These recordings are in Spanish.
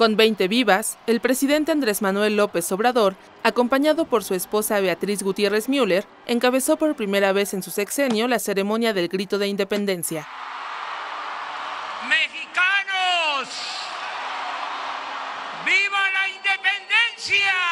Con 20 vivas, el presidente Andrés Manuel López Obrador, acompañado por su esposa Beatriz Gutiérrez Müller, encabezó por primera vez en su sexenio la ceremonia del grito de independencia. ¡Mexicanos! ¡Viva la independencia!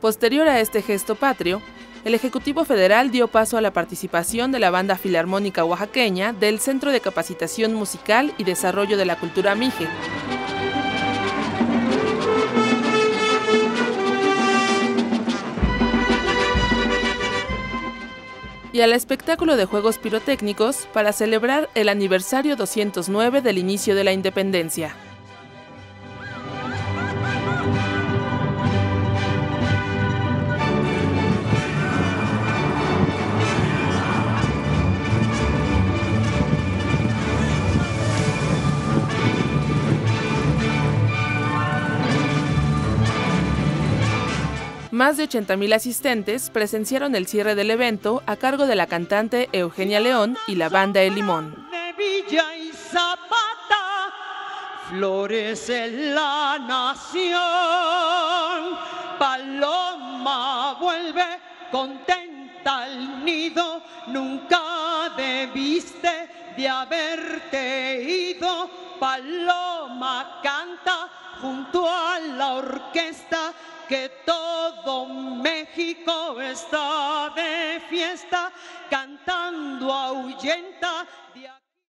Posterior a este gesto patrio, el Ejecutivo Federal dio paso a la participación de la Banda Filarmónica Oaxaqueña del Centro de Capacitación Musical y Desarrollo de la Cultura MIGE. y al espectáculo de juegos pirotécnicos para celebrar el aniversario 209 del inicio de la independencia. Más de 80.000 asistentes presenciaron el cierre del evento a cargo de la cantante Eugenia León y la banda El Limón. De Villa y Zapata florece la nación. Paloma vuelve contenta al nido, nunca debiste de haberte ido. Paloma canta junto a la orquesta que todo México está de fiesta cantando ahuyenta.